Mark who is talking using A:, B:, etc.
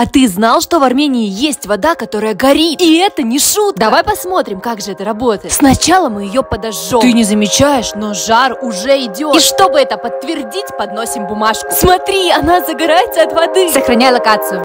A: А ты знал, что в Армении есть вода, которая горит? И это не шутка. Давай посмотрим, как же это работает. Сначала мы ее подожжем. Ты не замечаешь, но жар уже идет. И чтобы это подтвердить, подносим бумажку. Смотри, она загорается от воды. Сохраняй локацию.